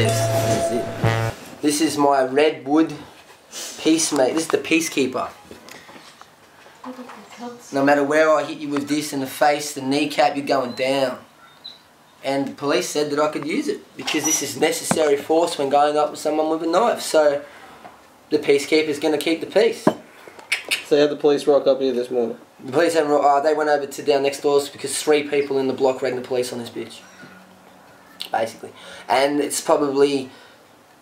is This is my redwood peacemate. This is the peacekeeper. No matter where I hit you with this in the face, the kneecap, you're going down. And the police said that I could use it because this is necessary force when going up with someone with a knife. So the peacekeeper is going to keep the peace. So how the police rock up here this morning? The police haven't. Uh, they went over to down next doors because three people in the block rang the police on this bitch. Basically, and it's probably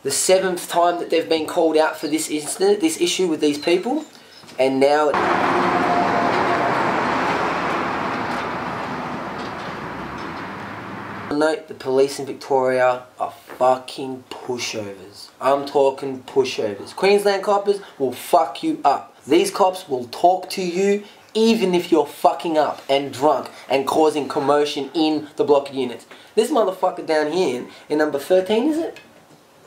the seventh time that they've been called out for this incident, this issue with these people, and now. Note, the police in Victoria are fucking pushovers. I'm talking pushovers. Queensland coppers will fuck you up. These cops will talk to you even if you're fucking up and drunk and causing commotion in the block units. This motherfucker down here in, in number 13, is it?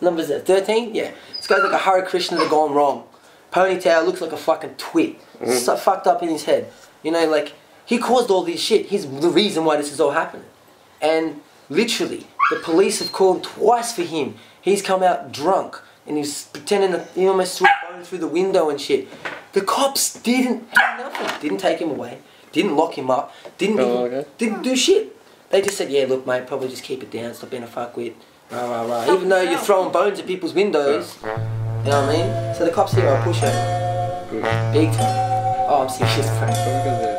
Number is it 13? Yeah. This guy's like a Hare Krishna that gone wrong. Ponytail looks like a fucking twit. Mm-hmm. So fucked up in his head. You know, like, he caused all this shit. He's the reason why this is all happening. And literally, the police have called twice for him. He's come out drunk and he's pretending that he almost threw a bone through the window and shit. The cops didn't do nothing. Didn't take him away. Didn't lock him up. Didn't Oh, even, okay. didn't do shit. They just said, yeah, look, mate, probably just keep it down. Stop being a fuckwit. Rah, rah, rah. Even though you're throwing bones at people's windows. You know what I mean? So the cops here are pushover. Big time. Oh, I'm seeing shit, Frank. Look at